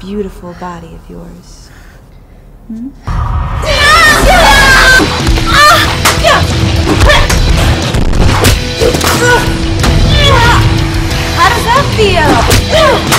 beautiful body of yours. Hmm? How does that feel?